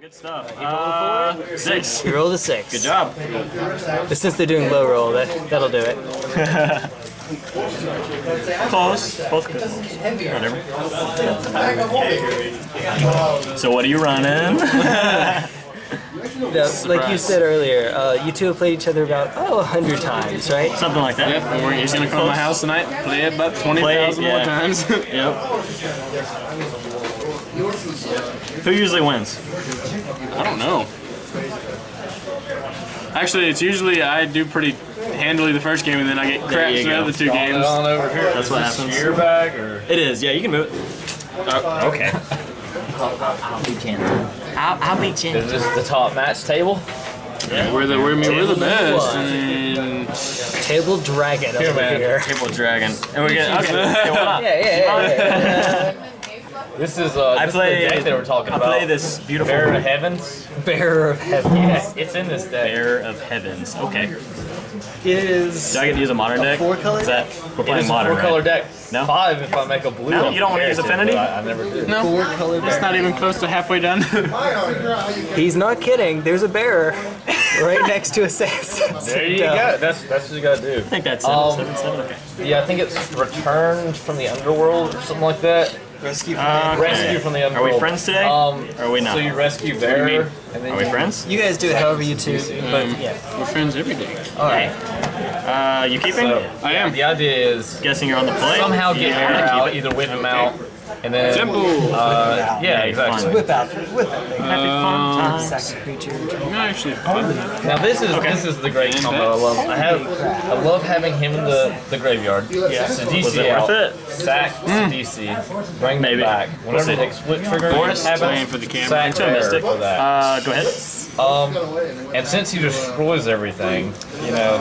Good stuff. Uh, six. You roll the six. Good job. But since they're doing low roll, that that'll do it. Close. Both good. Whatever. So what are you running? Yeah, like you said earlier, uh, you two have played each other about oh a hundred times, right? Something like that. Yep, and we're, he's gonna come to my house tonight, play it about 20,000 Play, more times. Yep. Who usually wins? I don't know. Actually, it's usually I do pretty handily the first game, and then I get There craps in the other two games. on over here. That's what happens. Your bag or It is. Yeah, you can move it. Uh, okay. I'll, I'll beat you. is this the top match table? Yeah, We're the we're, I mean, we're the best. One. I mean, Table dragon over here. Table dragon. And we get okay. okay why not? Yeah, yeah, yeah. yeah. This is uh, I this play. is the deck that we're talking I about. play this beautiful Bear of Heavens. Bearer of heaven. Yeah, it's in this deck. Bear of Heavens. Okay. It is. Do I get to use a modern deck? four color Is that we're playing is modern, four color right? deck. No? Five if I make a blue. No, you don't wanna use affinity? I, I never do. no, Four color it's not even close to halfway done. He's not kidding. There's a bearer right next to a Samson. There you go. That's that's what you gotta do. I think that's seven, Um, seven, seven. Okay. Yeah, I think it's returned from the underworld or something like that. Rescue. Uh, Rescue from the other. Are we friends today? Um, are we not? So you rescue do you Bear, mean? and then Are we friends? You guys do it however you two. But Um, yeah. we're friends every day. All right. Uh, you keeping? So, I am. The idea is Guessing you're on the play. somehow get yeah, Bear out, either whip him out, and then Simple. Uh, yeah, exactly. Whip out. Whip that thing. Happy fun times. Sack creature. No, actually, Now this is this is the great combo I love. I have I love having him in the, the graveyard. Yeah. So DC Was it out, worth it? sack DC, bring Maybe. them back. Whenever see. the split trigger Forest, happens, playing for the camera. sack Into a mystic. for that. Uh, go ahead. Um, and since he destroys everything, you know,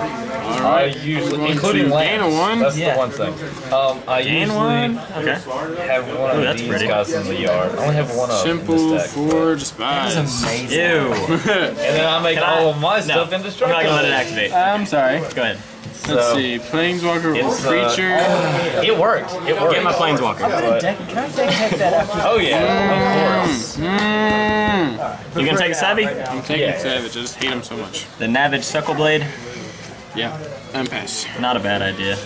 I usually, including to gain a lands, one? That's Yeah. the one thing. Um, I Gain usually one. Okay. have one Ooh, that's these pretty. guys in the yard. I only have one of them in simple this deck. for despise. Amazing. Ew. And then I make Can I- all of my No. stuff I'm not gonna let it activate. I'm sorry. Go ahead. Let's see. Planeswalker It's, uh. It worked. It worked. Get my planeswalker. But- Deck, can I deck check that after? oh yeah, of mm, course. Mmm. You gonna take a savvy? I'm taking Yeah. Savage. I just hate him so much. The Savage Knuckleblade. Yeah. I'm pass. Not a bad idea.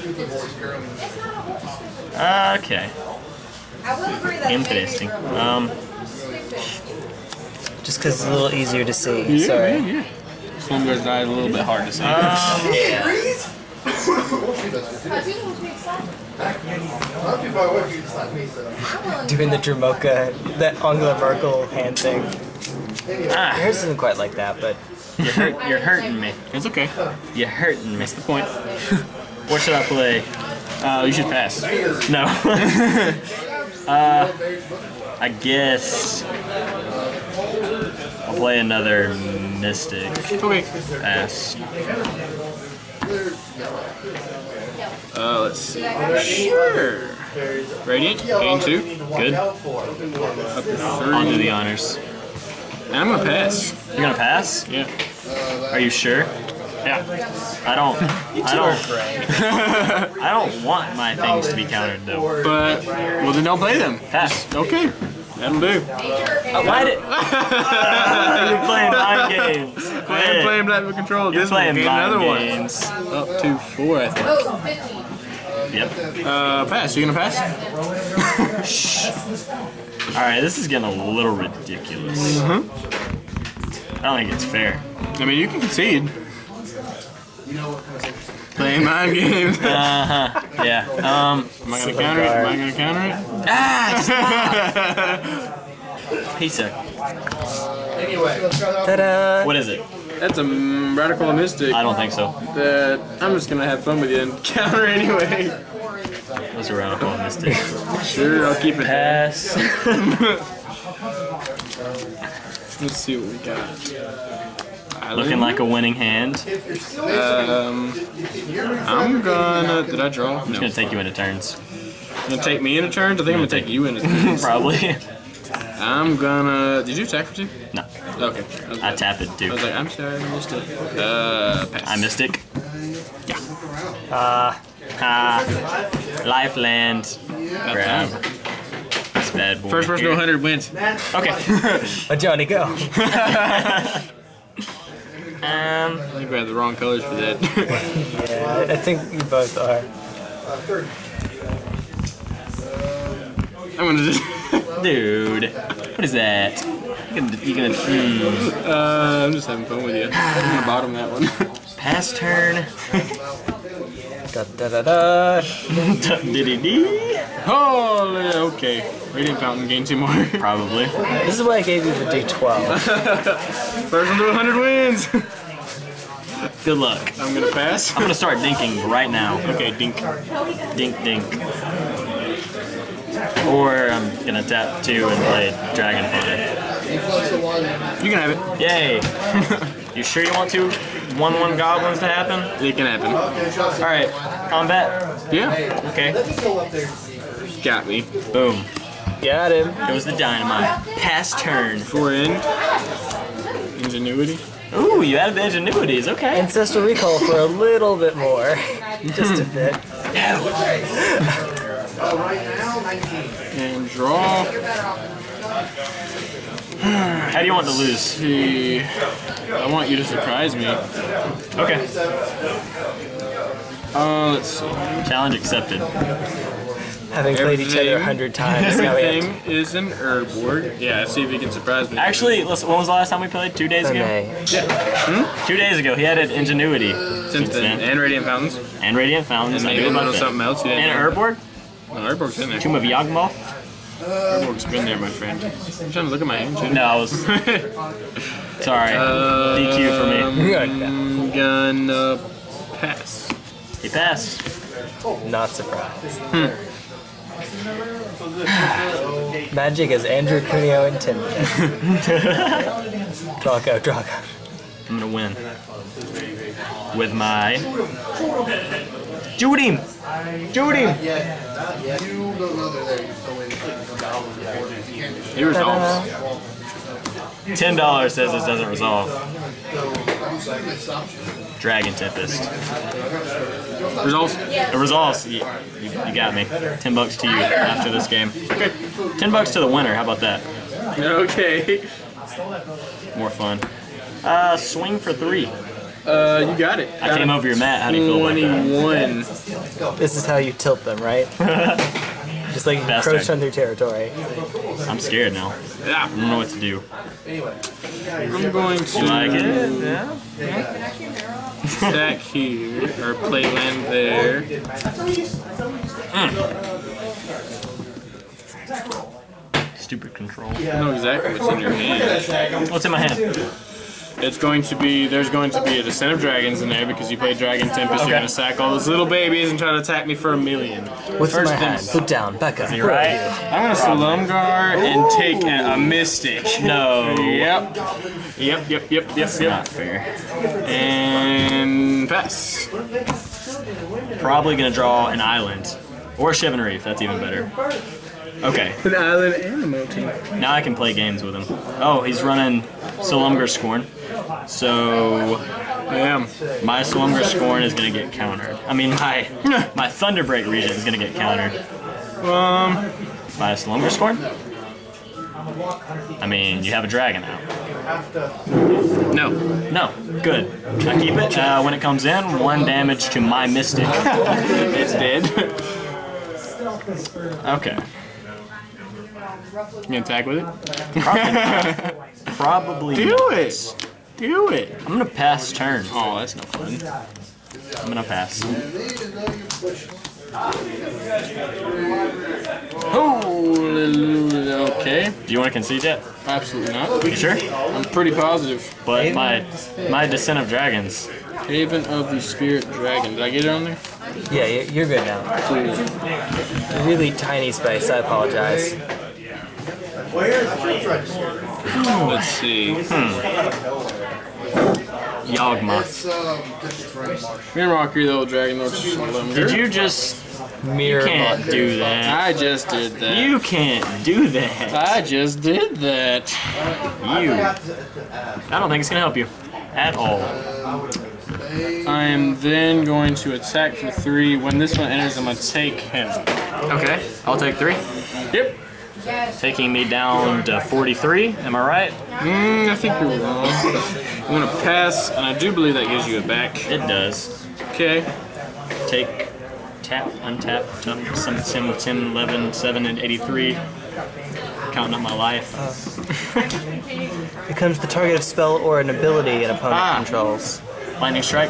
Uh, okay. Interesting. Um, Just because it's a little easier to see. Yeah, Sorry. yeah, yeah. Slumber's died a little bit hard to say. Doing the Dromoka, that Angela Merkel hand thing. ah, Hers isn't quite like that, but you're, hurt, you're hurting me. it's okay. You're hurting me. That's the point. What should I play? Uh, you should pass. No. uh, I guess I'll play another Mystic. Okay. Pass. Uh, let's see. Sure. Radiant. Gain two. Good. Up to I'll do the honors. And I'm gonna pass. You're gonna pass? Yeah. Are you sure? Yeah. I don't. I don't. I don't want my things to be countered though. But well, then don't play them. Pass. Okay. That'll do. Why did? You're playing mind games. Go I am playing Black Book Control. You're This one. playing Gain another games. one. Up to four, I think. Yep. Uh, pass. You gonna pass? Shh. All right, this is getting a little ridiculous. I don't think it's fair. I mean, you can concede. Playing mind games. Am Uh huh. Yeah. Um. Am I gonna counter it? Am I gonna counter it? Ah. Pizza. ta-da! What is it? That's a radical mystic I don't think so. that I'm just gonna have fun with you and counter anyway. Those are radical mistake. Sure, I'll keep it. Pass. Let's see what we got. Looking like a winning hand. Um, I'm gonna. Did I draw? I'm No. gonna take you into turns. Gonna take me in a turn. I think I'm gonna take you in a turn. Probably. I'm gonna. Did you attack for two? No. Okay. I was, I like, tap it I was like, I'm sorry, I missed it. Uh, pass. I Mystic. Yeah. Ah. Lifeland. Grab. time. bad boy. First person to 100 wins. Okay. A Johnny go. um, I think we have the wrong colors for that. Yeah, I think you both are. I'm gonna just. dude, what is that? You gonna, you gonna mm, Uh, I'm just having fun with you. I'm gonna bottom that one. pass turn? Da da da da. Diddy dee? Holy, oh, okay. Radiant Fountain gain two more. Probably. This is why I gave you the D12. First one to 100 wins. Good luck. I'm gonna pass. I'm gonna start dinking right now. Okay, dink. Dink dink. Or I'm gonna tap two and play Dragon Dragonfly. You can have it. Yay! you sure you want two one-one goblins to happen? It can happen. All right, combat. Yeah, Okay. got me. Boom. Got him. It was the dynamite. Pass turn. Four in. Ingenuity. Ooh, you added the ingenuities. Okay. Ancestral recall for a little bit more. Just a bit. And draw. How do you want to lose? See. I want you to surprise me. Okay. Uh, let's see. Challenge accepted. Having played each other a hundred times, now we Everything is an Urborg. Yeah, see if he can surprise me. Actually, listen, when was the last time we played? Two days to ago? May. Two days ago. He added ingenuity. since then, and Radiant Fountains, And Radiant Fountains. and I maybe a little something else. You didn't And know. Urborg? No, Urborg's in there. Tomb of Yawgmoth? Urborg's been there, my friend. I'm trying to look at my hand. No, I was. Sorry. Um, DQ for me. I'm gonna pass. He passed. Not surprised. Magic is Andrew Cuneo intended. Draco, Draco. I'm gonna win. With my. Shoot him! Shoot him! He resolves. Ten dollars says this doesn't resolve. Dragon Tempest. Resolves. It resolves. You, you, you got me. Ten bucks to you after this game. Okay. Ten bucks to the winner. How about that? Okay. More fun. Uh, swing for three. Uh, you got it. I came over your mat. How do you feel about that? 21. This is how you tilt them, right? Just like Bastard. encroach on their territory. I'm scared now. Yeah. I don't know what to do. Anyway, I'm going to You like it? Yeah. attack here, or play land there. Hmm. Stupid control. I know exactly what's in your hand. What's in my hand? It's going to be, there's going to be a Descent of Dragons in there because you played Dragon Tempest. Okay. You're going to sack all those little babies and try to attack me for a million. What's First in my hand? Put down, back up. You're right. I'm going to Silumgar and take a, a Mystic. No. Yep. Yep, yep, yep, yep, Not yep. fair. And pass. Probably gonna draw an island. Or a Shivan Reef, that's even better. Okay, An island animal team. now I can play games with him. Oh, he's running Silumgar Scorn. So Yeah. my Silumgar Scorn is gonna get countered. I mean my my Thunderbreak Regent is gonna get countered. Um, By a Silumgar Scorn? I mean, you have a dragon out. no. No, good. I keep it. Uh, when it comes in, one damage to my Mystic. It's dead. Okay. You gonna attack with it? Probably Do not. it! Do it! I'm gonna pass turn. Oh, that's no fun. I'm gonna pass. Oh, okay. Do you want to concede yet? Absolutely not. You sure? I'm pretty positive. But my my Descent of Dragons. Haven of the Spirit Dragon. Did I get it on there? Yeah, you- you're good now. Really tiny space, I apologize. Hmm, let's see. Hmm. Yawgmoth. Mirror the old dragon Did you just Mirror can't Mocker. do that. I just did that. You can't do that. I just did that. You. I don't think it's gonna help you. At all. I am then going to attack for three. When this one enters, I'm gonna take him. Okay. I'll take three. Yep. Taking me down to 43. Am I right? Mm, I think you're wrong. I'm gonna pass, and I do believe that gives you a back. It does. Okay. Take tap, untap, tum, sim, sim, sim, 11, 7, and 83. Counting up my life. Becomes the target of spell or an ability an opponent Ah. controls. Lightning strike.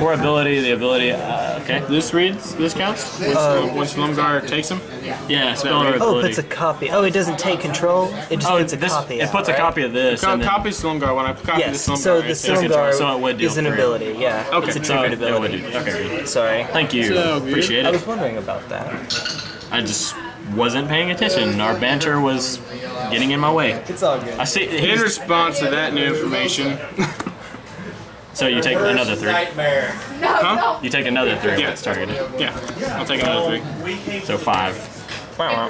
Or ability, the ability. Uh, okay. This reads. This counts. When, Slum- when Silumgar takes him. Yeah, spell or right? Oh, it puts a copy. Oh, it doesn't take control. It just oh, puts a this, copy. it out, puts a right? copy of this. Co- and copy Silumgar. When I copy Yes. the Silumgar, So it the takes control, Silgar so it would is an three. ability. Yeah. Okay. It's a So triggered it ability. do- Okay. Sorry. Thank you. So good. Appreciate I was wondering about that. I just wasn't paying attention. Our banter was getting in my way. It's all good. I see. In response to that new information, So you take another three. Nightmare. No, huh? You take another three. Yeah. That's targeted. Yeah, I'll take another three. So five.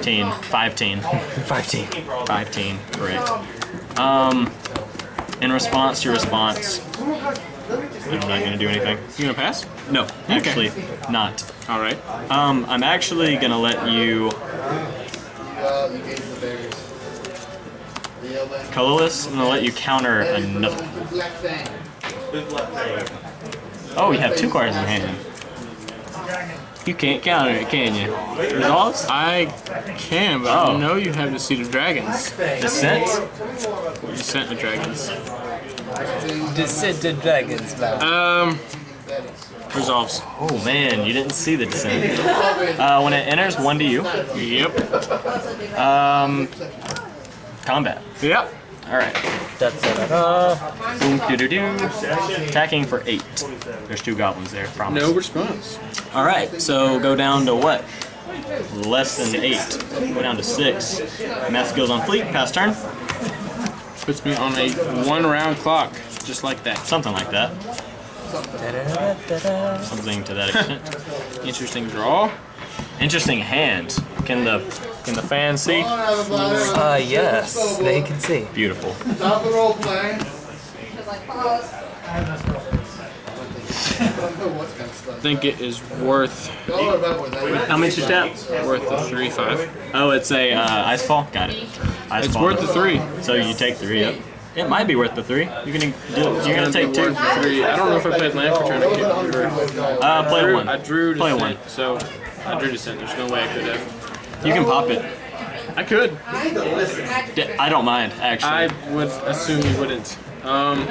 Teen. Five teen. Five team. Five teen. Correct. Um, in response to your response, I'm not gonna do anything. You gonna pass? No, actually, not. All right. Um, I'm actually gonna let you colorless. I'm gonna let you counter another. Oh, you have two cards in hand. You can't counter it, can you? Resolves? I can, but Oh. I know you have the Seed of Dragons. Descent? You sent the dragons. Descended dragons, man. Um, resolves. Oh man, you didn't see the descent. Uh, when it enters, one to you. Yep. Um, combat. Yep. All right. Da, da, da, da. Boom, doo doo doo. Attacking for eight. There's two goblins there. Promise. No response. All right. So go down to what? Less than eight. Go down to six. Math skills on fleet. Pass turn. Puts me on a one round clock, just like that. Something like that. Da, da, da, da, da. Something to that extent. Interesting draw. Interesting hand. Can the can the fans see? Uh, yes, they can see. Beautiful. Top of the role playing. I think it is worth How much is that? worth the three five. Oh, it's a uh, Icefall. Got it. Ice It's fall. worth the three. So you take three. Yep. It might be worth the three. You're gonna do. You're gonna take two. Three. I don't know if I played land for turn. I can't. Uh, play Drew- one. I drew Play descent, one. so I drew descent. There's no way I could have. You can pop it. I could. D- I don't mind actually. I would assume you wouldn't. Um,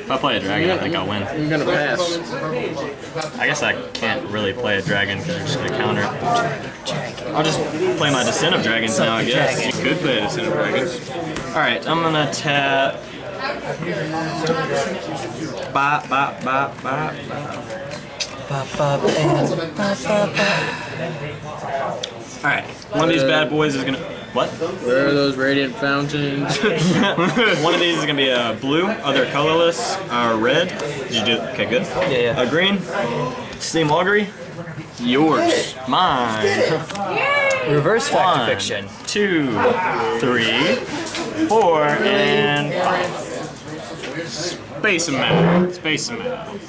if I play a dragon, I think I'll win. I'm gonna pass. I guess I can't really play a dragon because they're just gonna counter. I'll just play my Descent of Dragons now. I guess. You could play a descent of dragons. All right, I'm gonna tap. Bop bop bop bop. Ba, ba, and ba, ba, ba. All right, one of these bad boys is gonna. What? Where are those radiant fountains? One of these is gonna be a blue, other colorless, uh, red. Did you do? Okay, good. Yeah, yeah. A green. Steam augury. Yours. Mine. Reverse fact One, fiction. two, three, four, and five. Space amount. Space amount.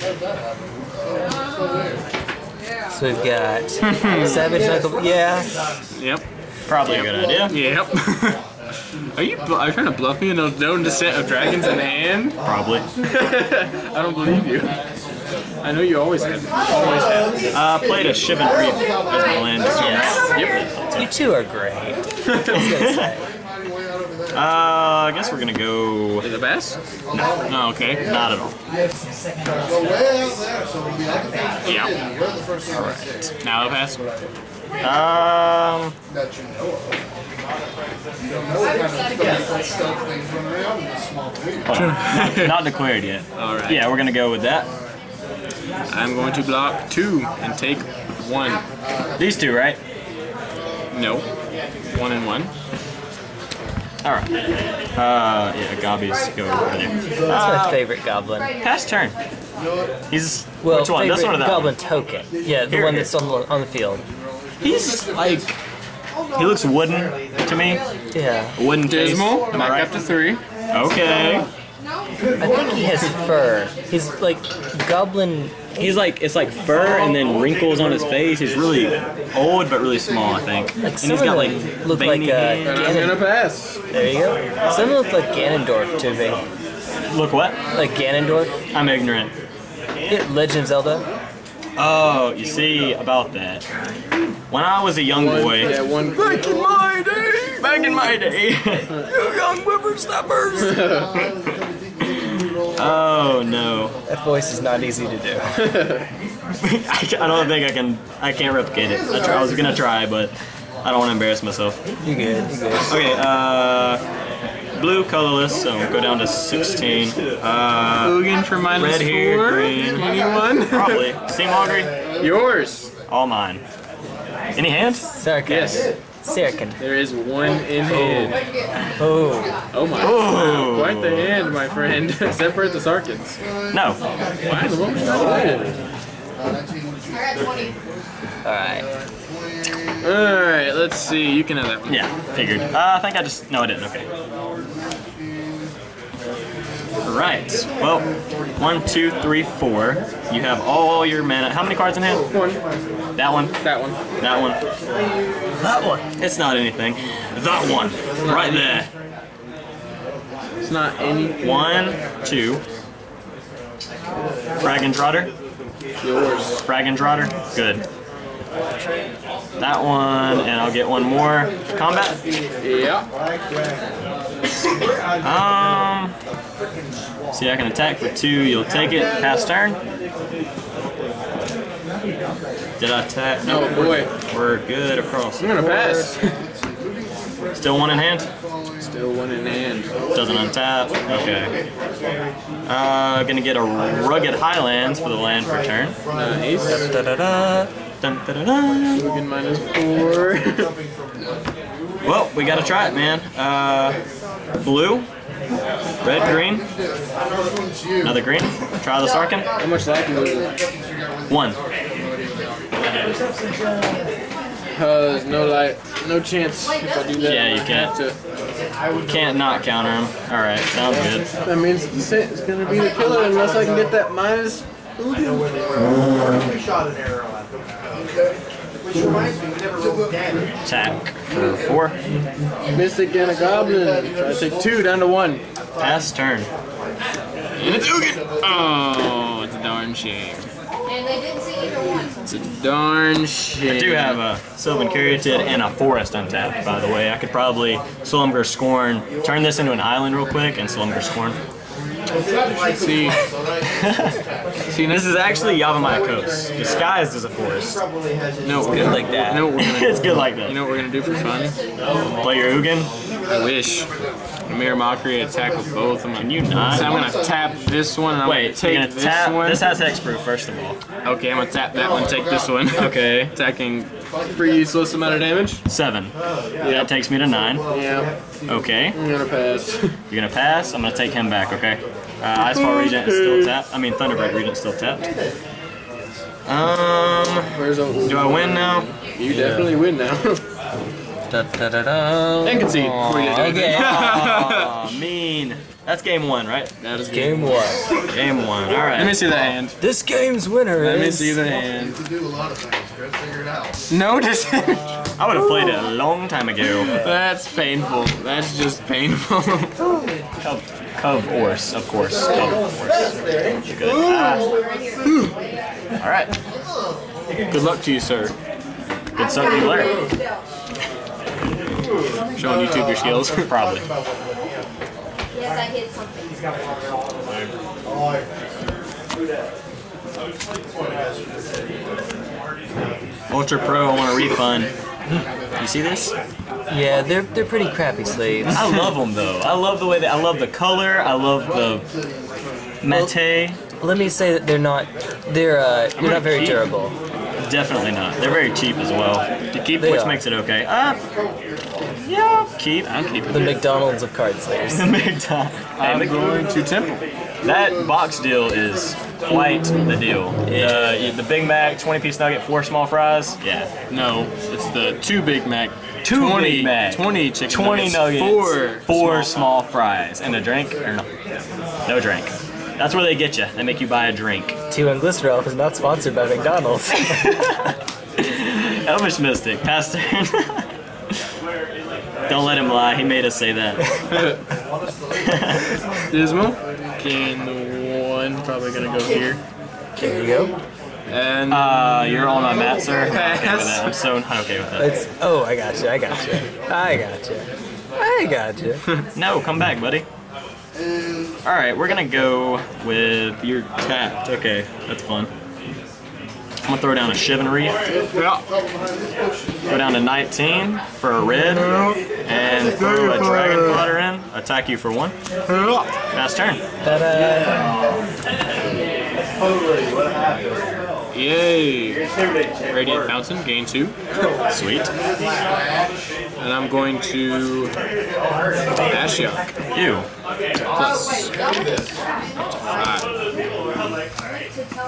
So we've got Savage Knuckle. Yeah. Yep. Probably a good idea. Yep. are you bl- are you trying to bluff me in a known descent of dragons in hand? Probably. I don't believe you. I know you always have. Always have. Uh, played a Shivan Reef as my land. Yes. You two are great. I was gonna say. Uh, I guess we're gonna go. Is it pass? No. No. Okay. Not at all. Yeah. All right. Now it'll pass. Um, hold on. not, not declared yet. All right. Yeah, we're gonna go with that. I'm going to block two and take one. These two, right? No. One and one. All right. Uh, yeah, Gobbies go over there. That's my favorite goblin. Pass turn. He's Well, which one? favorite This one or that goblin one? token. Yeah, the Here, one here. that's on the on the field. He's like he looks wooden to me. Yeah. Wooden face. Dismal. Am I right? up to three. Okay. I think he has fur. He's like goblin. He's like it's like fur and then wrinkles on his face. He's really old but really small, I think. Like and he's got them like look like veiny uh, hands. I'm gonna pass. There you go. Some look like Ganondorf to me. Look what? Like Ganondorf. I'm ignorant. Yeah, Legend of Zelda. Oh, you see about that. When I was a young boy, Yeah, one. back in my day, back in my day, you young whippersnappers. oh no, That voice is not easy to do. I, I don't think I can. I can't replicate it. I, try, I was gonna try, but I don't want to embarrass myself. You good? You good? Okay, uh, blue colorless, so go down to 16. Uh, Ugin for minus red here, four. green. Anyone? probably. Steam Augury, Yours. all mine. Any hands? Sarkhan. Yes. Sarkhan. There is one in hand. Oh. Oh my. Oh. Quite the hand, my friend. Except for the Sarkhans. No. Why in the world? Oh. Alright. Alright, let's see. You can have that one. Yeah, figured. Uh, I think I just. No, I didn't. Okay. Right. Well, one, two, three, four. You have all your mana. How many cards in hand? One. That one. That one. That one. That one. It's not anything. That one. Right there. It's not any. One, two. Frag and Trotter. Yours. Frag and Trotter. Good. That one, and I'll get one more. Combat. Yeah. Um. See, I can attack for two. You'll take it. Pass turn. Did I attack? Oh boy. We're good across. I'm gonna pass. Still one in hand. Still one in hand. Doesn't untap. Okay. Uh, gonna get a rugged Highlands for the land for turn. Nice. Da da da. Dun, da, da, da. Minus four. Well, we gotta try it, man. Uh, blue, red, green, another green. Try the Sarkhan. How much life do you lose? One. Uh, there's no light, no chance if I do that. Yeah, you can't. To, Can't not counter him. All right, sounds good. that means it's, it's gonna be the killer unless I can get that minus. shot an arrow at them. Which reminds me, we never rolled damage. Attack for four. Mystic and a goblin. Try to take two down to one. Pass turn. And it's Ugin. Oh, it's a darn shame. It's a darn shame. I do have a Sylvan Caryatid and a Forest untapped, by the way. I could probably Silumgar Scorn, turn this into an island real quick, and Silumgar Scorn. See, see, This is actually Yavimaya Coast, disguised as a forest. no, it's Good like that. know what we're gonna, it's good like that. you know what we're gonna do for fun? Play your Ugin. I wish. A Mirror Mockery attack with both. I'm gonna, Can you not? So I'm gonna tap this one and I'm Wait, gonna take gonna this tap. one. This has hexproof, first of all. okay, I'm gonna tap that one, take this one. Okay. Attacking pretty useless amount of damage. Seven. Yeah. That takes me to nine. Yeah, Okay. I'm gonna pass. You're gonna pass. I'm gonna take him back. Okay. Uh, Icefall Regent is still tapped. I mean, Thunderbreak Regent still tapped. Um, Where's do I win now? You definitely win now. Da da da da. and concede. before you do Okay. Aw, mean. That's game one, right? That is good. Game one. Game one. All Let me see the hand. This game's winner Let me see the hand. You do a lot of things, Chris. Figure it out. No decision. I would have played it a long time ago. That's painful. That's just painful. Cove, Cove Orse, of course. Cove Orse. Good. Ah. All right. Good luck to you, sir. Good suck you later. Showing YouTube your skills. Probably. Yes, I hit something. Ultra Pro, I want a refund. You see this? Yeah, they're they're pretty crappy slaves. I love them though. I love the way that I love the color. I love the mate. Let me say that they're not they're uh they're not very keep- durable. Definitely not. They're very cheap as well. To keep, They which are. makes it okay. Uh, yeah, keep. I'm keeping The McDonald's of card slayers. the McDonald's. I'm going to Temple. that box deal is quite the deal. Uh, the Big Mac, 20 piece nugget, four small fries. Yeah. No, it's the two Big Mac, two 20, Big Mac, 20 chicken 20 nuggets, nuggets, four small fries, and a drink or no, no drink. That's where they get you. They make you buy a drink. T1 Glycerol is not sponsored by McDonald's. Elvish Mystic, pass turn. Don't let him lie. He made us say that. Dismal. Gain one. Probably gonna go here. there you go. And Uh, you're on my mat, sir. I'm okay with Pass. that. I'm so not okay with that. It's oh, I got you. I got you. I got you. I got you. No, come back, buddy. All right, we're gonna go with your tapped. Okay, that's fun. I'm gonna throw down a Shivan Reef. yeah. Go down to 19 for a red, and throw a Dragon Fodder in. Attack you for one. Fast turn. Ta-da. Yay. Radiant Fountain. Gain two. Sweet. And I'm going to Ashiok. You. Plus five.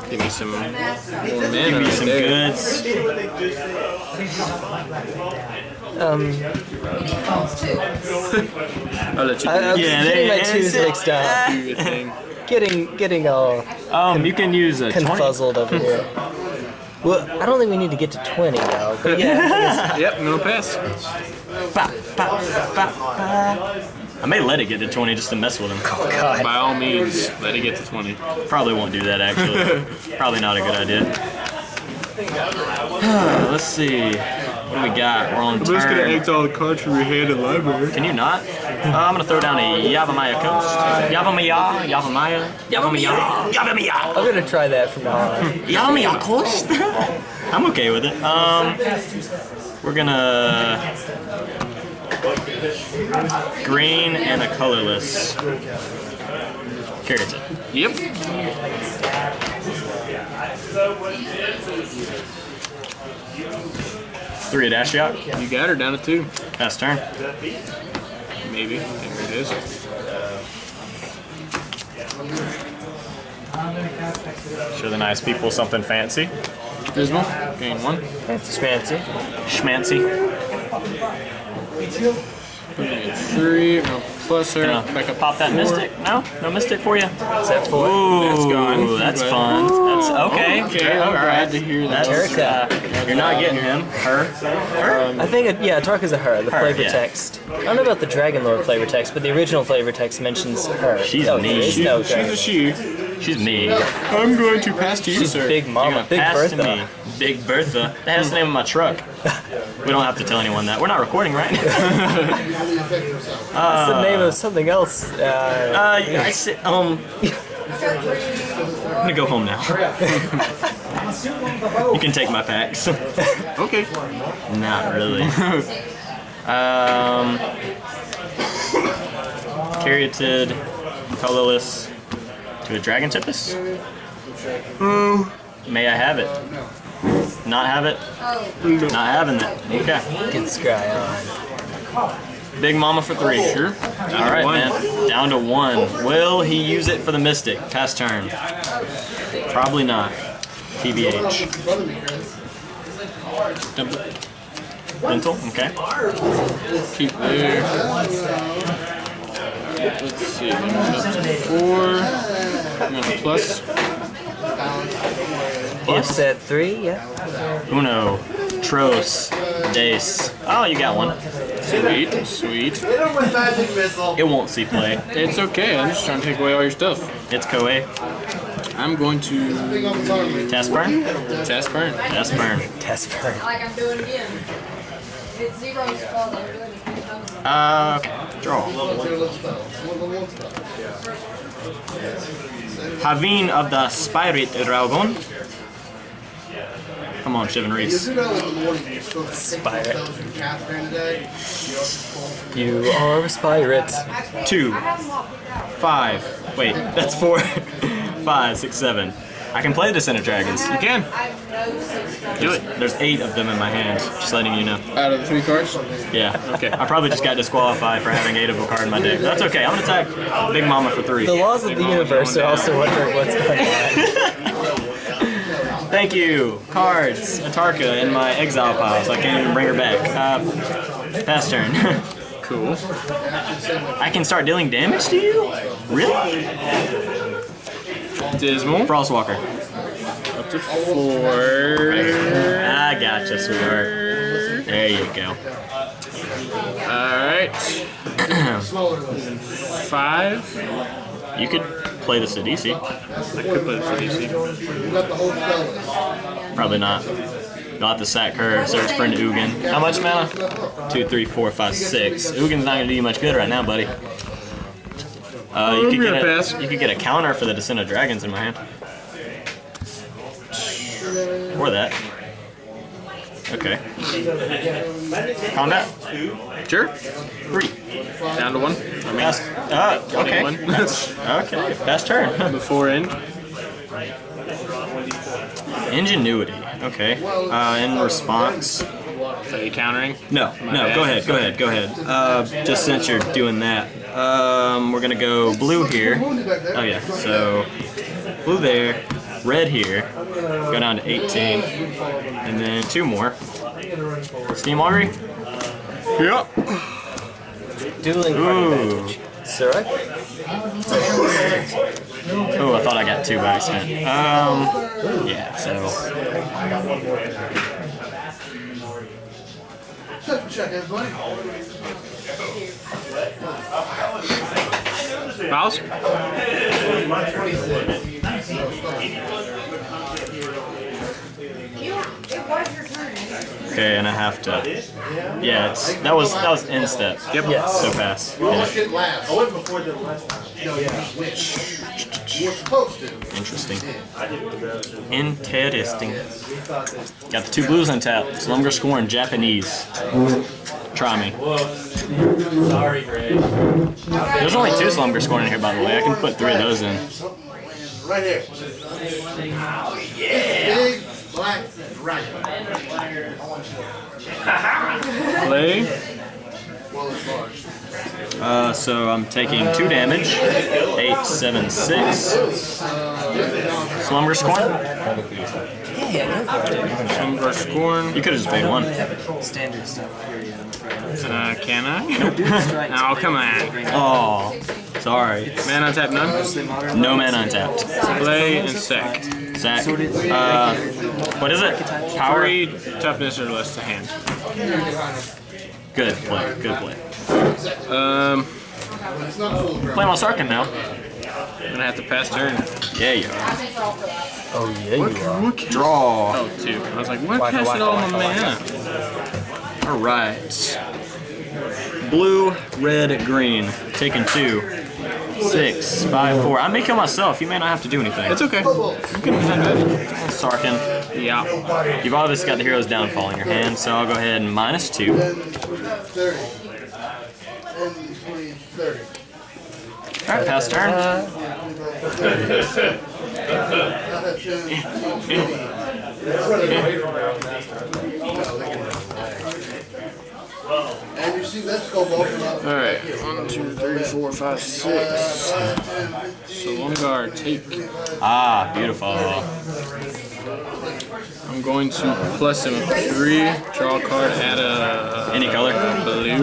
Give me some more mana. Give me some there. goods. Um, I'll let you I, I'm Yeah, getting they- my twos mixed up. Do your thing. Getting getting all Um, you can use a 20. confuzzled over here. Well, I don't think we need to get to 20 though. But yeah, Yep, no pass. Ba, ba, ba, ba. I may let it get to 20 just to mess with him. oh god. By all means, let it get to 20. Probably won't do that actually. Probably not a good idea. Let's see. What do we got? We're on turn. Just gonna take all the cards from your hand in library. Can you not? Uh, I'm gonna throw down a Yavimaya Coast. Yavimaya, Yavimaya, Yavimaya, Yavimaya, I'm gonna try that from now on. Yavimaya Coast. I'm okay with it. Um, we're gonna green and a colorless. Keratin. Yep. Three at Ashiok. You got her down to two. Pass turn. Maybe. There it is. Show the nice people something fancy. Dismal. Gain one. Fancy schmancy. Schmancy. Gain three. No plus her. Gonna Back up. pop that mystic. No, no mystic for you. Is that four? Ooh, That's gone. That's Good. fun. That's okay. Okay, I'm glad to hear that. That's, uh, you're not getting him. Her. Her. I think, it, yeah, Tark is a her, the Her, flavor yeah. text. I don't know about the Dragon Lord flavor text, but the original flavor text mentions her. She's oh, me. there is She's- no She's a she. She's me. I'm going to pass to you, She's sir. Big You're Mama, Big pass to Bertha. me. Big Bertha. That's the name of my truck. We don't have to tell anyone that. We're not recording, right? That's the name of something else. Uh, Uh, I sit, um, I'm gonna go home now. you can take my packs. Okay. Not really. um, Caryatid, colorless, to a Dragon Tempest. Um, May I have it? Not have it? Not having it. Okay. get Scry on. Big Mama for three. Sure. All right, one. man. Down to one. Will he use it for the Mystic? Pass turn. Probably not. TBH. Dump it. Dental? Okay. Keep there. Let's see. Four. I'm gonna plus. Offset three, yeah. Uno. Tros. Dace. Oh, you got one. Sweet, sweet. Hit him with magic missile. It won't see play. It's okay. I'm just trying to take away all your stuff. It's Koei. I'm going to Thing on the arm. Test burn? test burn. Test burn. Test burn. Like I'm doing again. It's zero's fault. I'm doing it three. Uh, draw. Zero spell. One one spell. Haven of the Spirit Dragon. Come on, Shivan You Reese. do know in the morning you're supposed to take Spire. spells you cast during the day. You are a spirit. Two. Five. Wait, that's four. Five, six, seven. I can play this of Dragons. You can. I have no sense. Do it. There's eight of them in my hand. Just letting you know. Out of the three cards. Yeah. Okay. I probably just got disqualified for having eight of a card in my deck. That's okay. I'm gonna attack Big Mama for three. The laws of the universe are also wondering what's going on. Thank you. Cards. Atarka in my exile pile, so I can't even bring her back. Uh, pass turn. Cool. I can start dealing damage to you? Really? Dismal. Frostwalker. Up to four. I gotcha, sweetheart. There you go. Alright. Five. You could play this at DC. I could put it for DC. The whole. Probably not. You'll have to sack her, search for an Ugin. How much mana? Two, three, four, five, six. Ugin's not gonna do you much good right now, buddy. Uh, you, could get a, you could get a counter for the Descent of Dragons in my hand. Or that. Okay. Combat? Sure. Three. Down to one. Pass. Uh, okay. One. Okay, pass turn. Before end. Ingenuity. Okay. Uh, in response. Are you countering? No, no, go ahead, go ahead, go ahead. Uh, just since you're doing that, um, we're gonna go blue here. Oh yeah, so blue there, red here, go down to 18, and then two more. Steam Augury? Yep. Dueling Ooh. Surak? Oh, I thought I got two by accident. Um, yeah, so Check, check, everybody. Mouse? You, it was your turn. Okay, and I have to. Yeah, it's that was that was in step. Yep. Yes. So fast. We always Yeah, get last. I went before the last time. No, you just. You were supposed to. interesting. Interesting. Got the two blues on tap. Slumber score in Japanese. Try me. Sorry, Greg. There's only two slumber scoring in here, by the way. I can put three of those in. Right here. Oh, Big black dragon. Play. Well, it's large. Uh, so I'm taking two damage. Eight, seven, six. Silumgar scorn. Slumber yeah, go for it. Some brush scorn. You could have just paid one. Standard stuff, period. Uh, can I? Oh, come on. Oh, sorry. Man on tap none. No man on tap. Play and sec. Zach. Uh, what is it? Power. Three toughness or less to hand. Good play. Good play. Um, It's not full ground. Play my Sarkhan now. I'm gonna have to pass turn. Yeah, you are. I think we're all for that. Oh, yeah, what, you are. Draw. Oh, two. I was like, what Waka, passed it waka, all waka, my mana? All right. Blue, red, green. Taking two. Six, five, four. I may kill myself. You may not have to do anything. It's okay. You can present that. Sarkhan. Yeah. You've obviously got the hero's downfall in your hand, so I'll go ahead and minus two. 10, 30. 10, 20, 30. All right, pass turn. And you see, let's go open up. All right. One, two, three, four, five, six. So one guard, take. Ah, beautiful. I'm going to plus him three. Draw a card. Add a Any color. blue.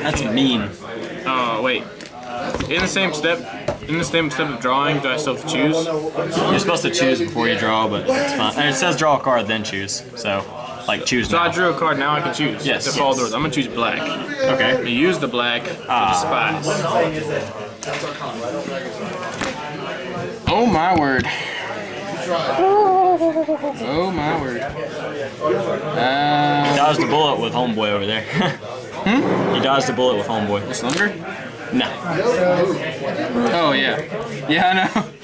That's mean. Oh wait. In the same step, in the same step of drawing, do I still have to choose? You're supposed to choose before you draw, but it's fine. It says draw a card, then choose. So, like, choose So I drew a card. Now I can choose. Yes, To follow yes. the rules. I'm gonna choose black. I'm Okay. gonna use the black to Ah. despise. Oh my word. Oh my word. Uh, Dodged a bullet with homeboy over there. hmm? You dodged a bullet with homeboy. Slumber? No. Oh yeah. Yeah, I know.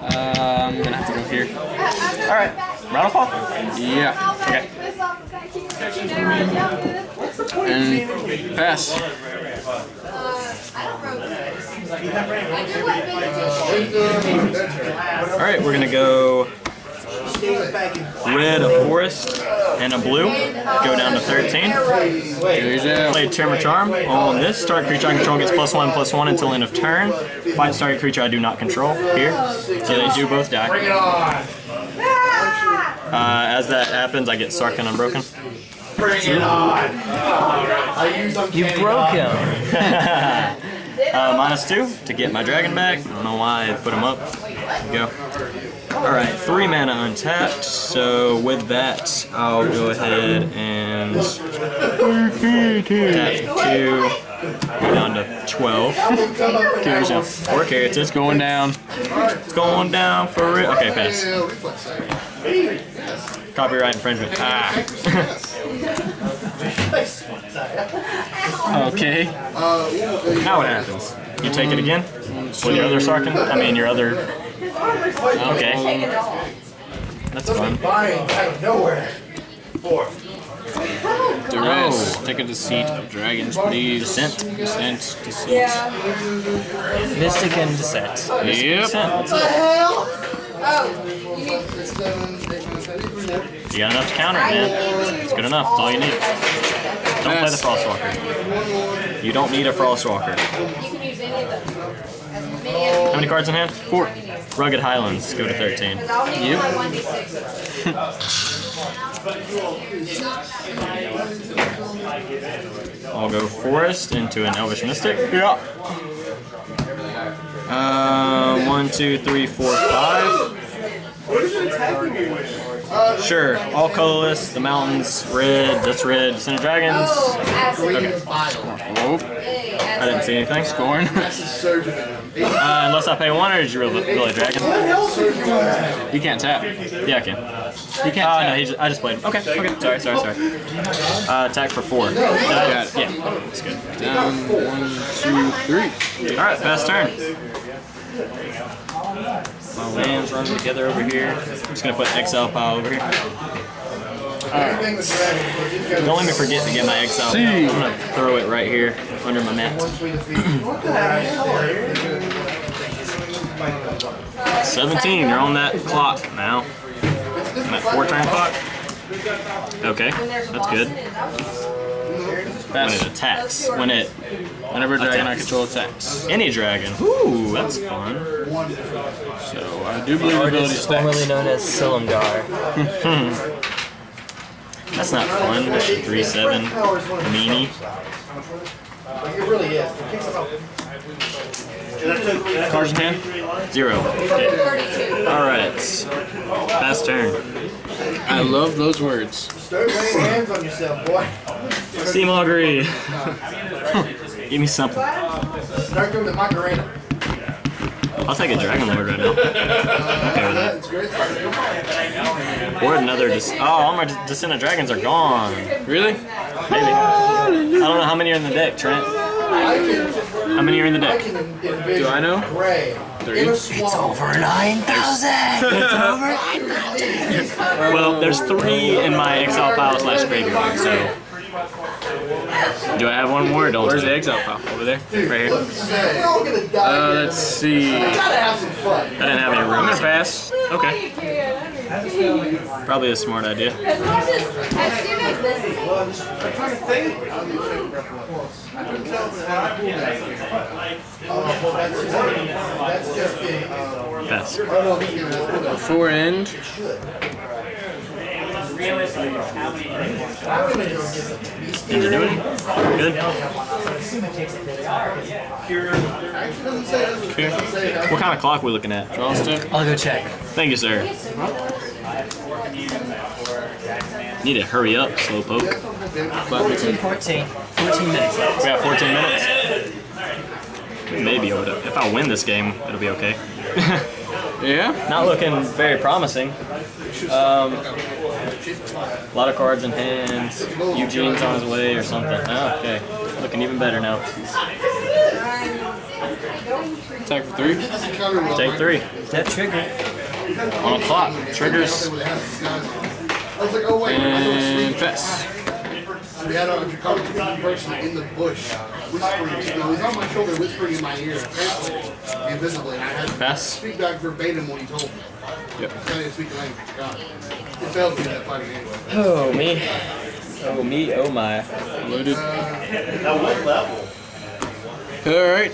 Uh, I'm gonna have to go here. All right. Round call. Yeah. Okay. And pass. Uh, I don't rotate. I do like meditation. All right, we're gonna go red, a forest, and a blue. Go down to 13. There's a Play Temur Charm. On this, target creature I control gets plus one, plus one until end of turn. Fight target creature I do not control. Here. So they do both die. Bring it on. Uh, as that happens, I get Sarkhan Unbroken. Bring it on. You broke him. Uh, minus two to get my dragon back. I don't know why I put him up. Go. Alright, three mana untapped. So with that, I'll go ahead and tap two. Go down to 12. Carries down. Four carrots. It's going down. It's going down for real. Okay, pass. Yeah, reflex save. Copyright infringement. Ah. Okay. now what happens? You take it again? With your other Sarkhan? I mean, your other. Okay. That's fun. Buying out of nowhere. Four. Duress. Take a deceit of dragons, please. Descent. Descent. Deceit. Yeah. Mystic and Descent. Yep. Descent. Oh, you need. You got enough to counter it, man. It's good enough. That's all you need. Don't play the Frostwalker. You don't need a Frostwalker. You can use any of them. As many as How many cards in hand? Four. Rugged Highlands. Go to 13. Because I'll need my one d six. I'll go Forest into an Elvish Mystic. Yeah. Uh, one, two, three, four, five. Sure. All colorless. The mountains. Red. That's red. Descent of Dragons. Acid. I didn't see anything. Scorn. Uh, unless I pay one, or did you really, really dragon? You can't tap. Yeah, I can. You can't Uh, no, he just, I just played. Okay, okay. Sorry, sorry, sorry. Uh, attack for four. Did I- Got it. Yeah, that's good. Down. One, two, three. All right, fast turn. My lands run together over here. I'm just gonna put Exile Pile over here. Don't let me forget to get my Exile Pile. I'm gonna throw it right here under my mat. 17, you're on that clock now. I'm at four turn clock. Okay, that's good. When it attacks. When it Whenever a dragon I control attacks. any dragon. Ooh, that's fun. So I do believe ability Artist formerly stacks. known as Cylinder. That's not fun. 3 7 meanie. It really is. It kicks up. Cards in hand. Zero. Thirty-two. Alright. Fast turn. I love those words. Start laying hands on yourself, boy. Steam Give me something. Start doing the Macarena. I'll take a Dragon Lord right now. Okay with that. It's great. Or another. Dis- oh, all my Descent of Dragons are gone. Really? Maybe. I don't know how many are in the deck, Trent. How many are in the deck? Do I know? Three. It's. Over 9,000! It's over 9,000! Well, there's three in my Exile Pile slash Graveyard, so. Do I have one more or don't Where's the exile pile? Over there. Right here. We're all gonna die. Uh, let's see. Gotta have some fun. I didn't have any I'm room. gonna pass. Okay. Probably a smart idea. As much as, as soon as this is That's just a, uh, Pass. Before end. Did you do it? Good. Okay. What kind of clock we looking at? Draw step. I'll go check. Thank you, sir. Need to hurry up, slowpoke. 14, 14. 14 minutes left. We got 14 minutes. Maybe may be able to. If I win this game, it'll be okay. Yeah. Not looking very promising. Um, a lot of cards in hand. Eugene's on his way or something. Oh, okay. Looking even better now. Attack for three. Take three. That trigger. On a clock. Triggers. I was like, oh wait, I know And sleep. pass. We had a Chicago speaking person in the bush whispering to me. He was on my shoulder whispering in my ear, apparently, invisibly. And I had to Pass. speak back verbatim what he told me. Yep. Can't even speak the language. God. It failed me in that fighting anyway. Oh, me. Oh, me, oh my. Loaded. Alright.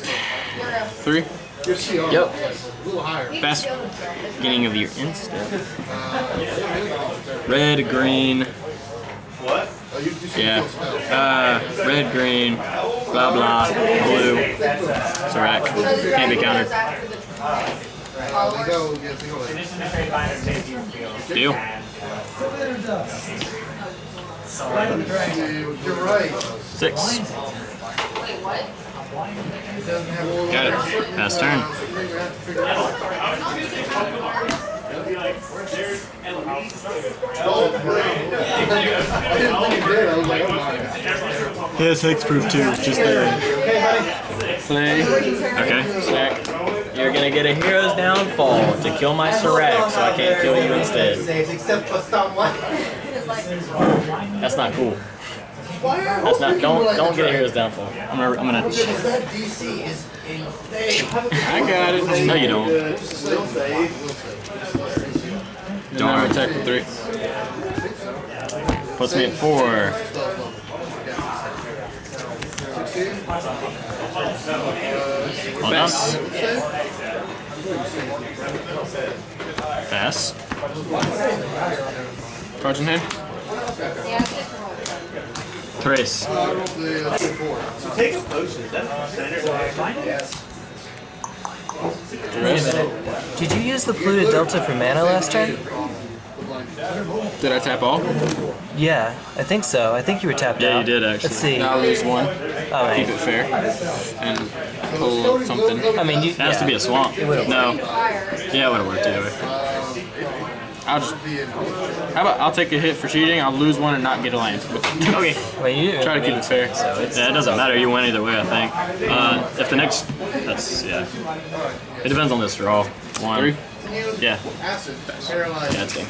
Three. Yep. A little higher. Pass. Beginning of your instant. Red, green, Oh, you, you see yeah. Uh, red, green, blah blah, blue. Surrak. Can't be countered. They go, yes, they go like Deal. You're right. Six. Got it. Pass turn. I didn't think you did. I was like, my. His hexproof too, just there. Play. Okay. You're gonna get a hero's downfall to kill my Surrak, so I can't kill you instead. Except for someone. That's not cool. That's not. Don't don't get a hero's downfall. I'm gonna. I'm gonna. Because that DC is insane. I got it. No, you don't. And now I attack with three. Puts me at four. On. Pass. Cards in hand. Trace. The rest. Did you use the Polluted Delta for mana last turn? Did I tap all? Yeah, I think so. I think you were tapped Yeah, out. you did actually. Let's see. Now I lose one. Oh, Keep it fair. And pull something. I mean, you. It has to be a swamp. would've No. Yeah, it would have worked either way. I'll just. How about I'll take a hit for cheating? I'll lose one and not get a land. Okay. Well, you Try to keep it fair. So it's. Yeah, it doesn't matter. You win either way, I think. Uh, if the next, that's yeah. It depends on this draw. One. Three. Yeah. Acid. Yeah, it's game.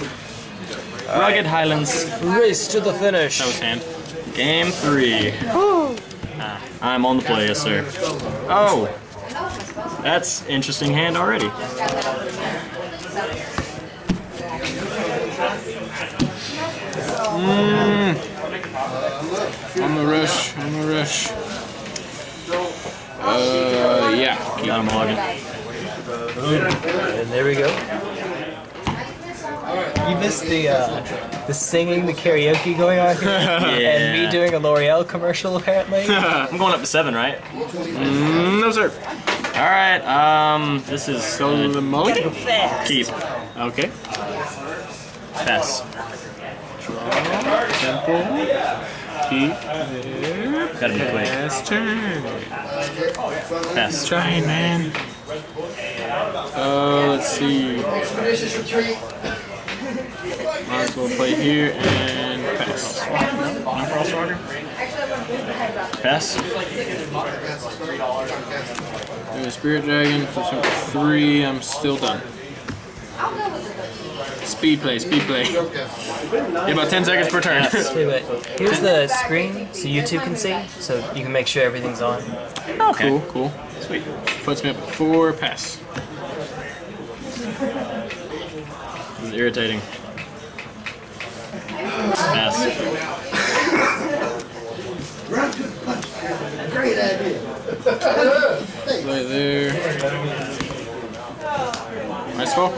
Rugged Highlands. Race to the finish. That was hand. Game three. Ah, I'm on the play, yes sir. Oh, that's interesting hand already. On the rush. On the rush. Uh, yeah. Got him logging. And there we go. You missed the uh, the singing, the karaoke going on here, and me doing a L'Oreal commercial apparently. I'm going up to seven, right? Mm, no, sir. All right. Um, this is So the mulligan? keep. Okay. Pass. Temple. Keep. Gotta be quick. Last turn. Pass. Trying, man. Uh, let's see. Expeditious retreat. Might as well play here and pass. Pass. There's a Spirit Dragon, puts me at three, I'm still done. Speed play, speed play. Yeah, about 10 seconds per turn. Wait, wait. Here's the screen so you two can see, so you can make sure everything's on. Oh, okay. cool, cool. Sweet. Puts me up at four, pass. This is irritating. Pass. Great idea. Play there. Nice fall.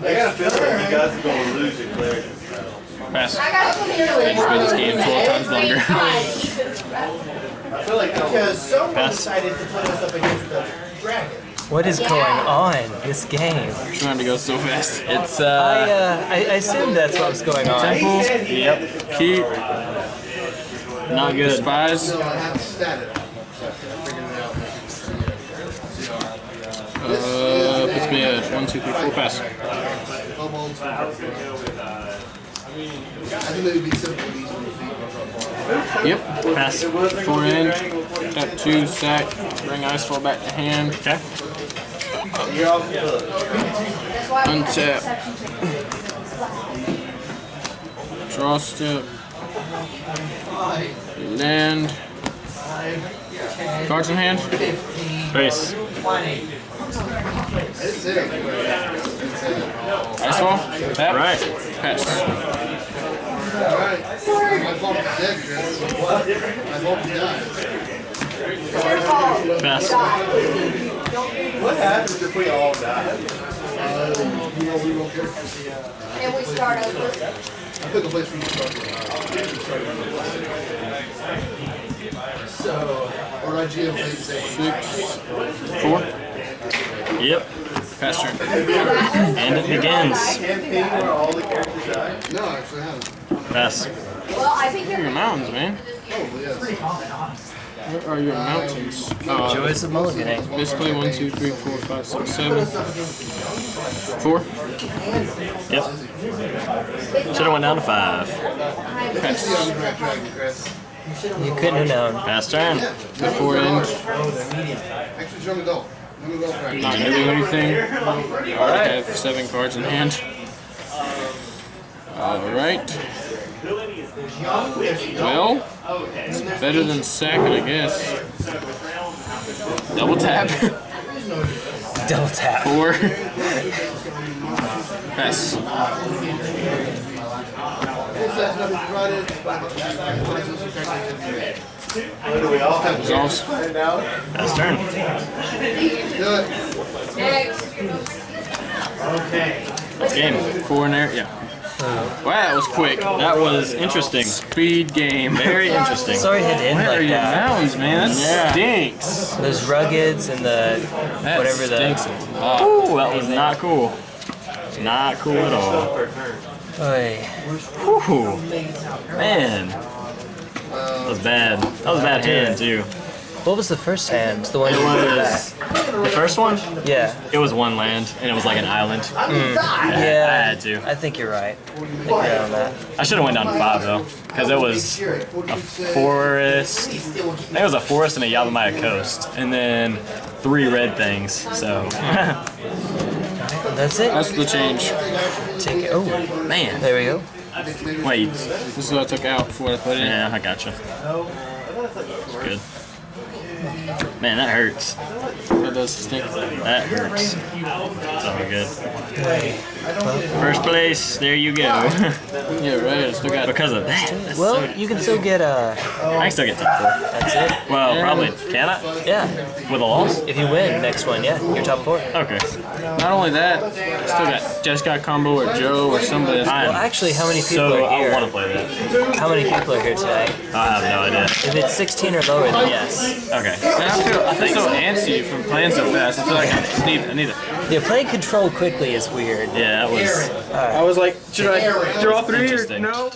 I got a feeling you guys are going to lose your clarity. Pass. I got to I just made this game 12 times longer. I feel like Because someone Pass. decided to put us up against the dragon. What is going on this game? Trying to go so fast. It's uh... I uh. I, I assumed that's what was going on. Temple. Yep. Keep. Not good. Despise. I have to stat it. Uh, puts me at one, two, three, four, pass. Kobolds. I think it would be simple and easy to defeat. Yep. Pass. Four in. Tap two, sack. Bring ice Icefall back to hand. Okay. Untap. Draw step. Land. Cards in hand. Trace. It's it. It's it. Icefall. Tap. Right. Pass. Alright. My fault is dead, Chris. My fault is died. Pass. What happens if we all die? Uh, we won't, we won't care. And we start over. I took a place from the start. So, or IGL played six. Four. Yep. Pass turn. And it begins. Campaign where all the characters die? No, I haven't. Pass. Well, I think Your you're. in the mountains, man. Probably, yes. Where are your mountains? Uh, Joys of mulliganing. display one, two, three, four, five, six, seven. Four. Yep. Should have went down to five. Pass. See on the right track, Chris. You couldn't have known. Pass turn. The four end. Actually, young adult. Young adult practice. Not gonna do anything. I have seven cards in hand. Alright. Well, it's better than sacking, I guess. Double tap. Double tap. Four. Pass. Full size number provided. Do we all have Resolves. Pass turn. Do. Next. Let's game. Four in there. Yeah. Wow, that was quick. That was interesting. Speed game. Very interesting. Sorry it had to end Where are like your that. mounds, man? That Yeah. stinks. Those ruggeds and the That whatever stinks the. a lot. Ooh, that was not cool. Not cool at all. Oy. Whew. Man. That was bad. That was a bad hand, too. What was the first hand? The one It you was. back. The first one? Yeah. It was one land, and it was like an island. Oh hmm. Yeah. I had to. I think you're right. I think you're right on that. I should have went down to five, though. Because it was a forest. I think it was a forest and a Yavimaya coast. And then three red things, so. That's it. That's the change. Take it. Oh, Man. there we go. Wait. This is what I took out before I put it in. Yeah, I gotcha. It's good. Man, that hurts. That does stink. That hurts. It's all good. First place, there you go. Yeah, right. I still got because of that. Well, so- you can still get uh I can still get top four. That's it. Well, probably. Can I? Yeah. With a loss? If you win next one, yeah, you're top four. Okay. Not only that, I still got just got combo or Joe or somebody. I'm Well, actually, how many people so are I here? want to play that. How many people are here today? I have no idea. If it's 16 or lower, then yes. Okay. Man, I feel, I feel so antsy from playing so fast. I feel like I just need, I need it. Yeah, playing control quickly is weird. Yeah, that was uh, I was like, should I draw three or Interesting. no?